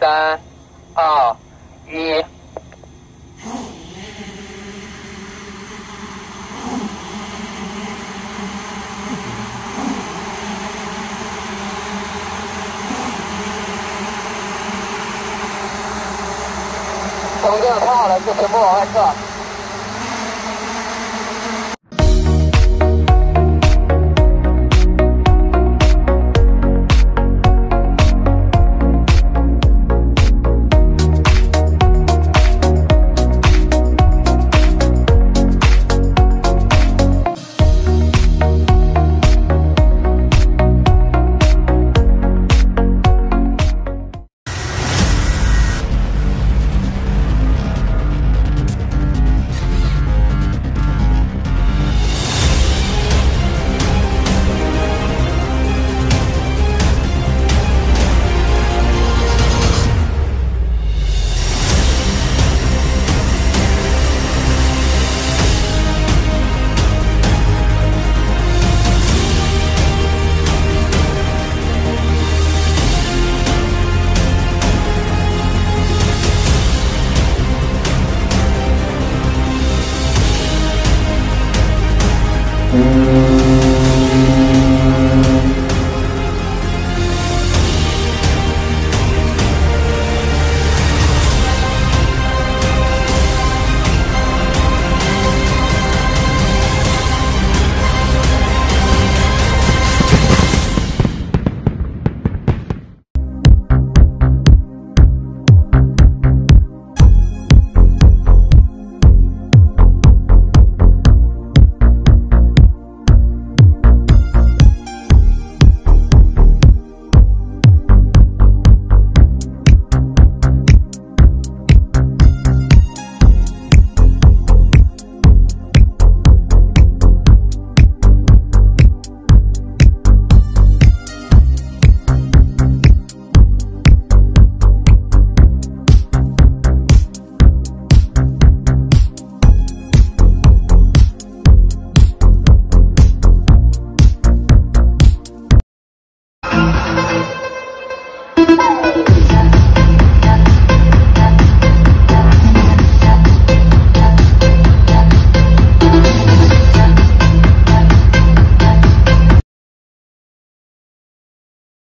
三、二、一。同志们看好了，就全部往外撤。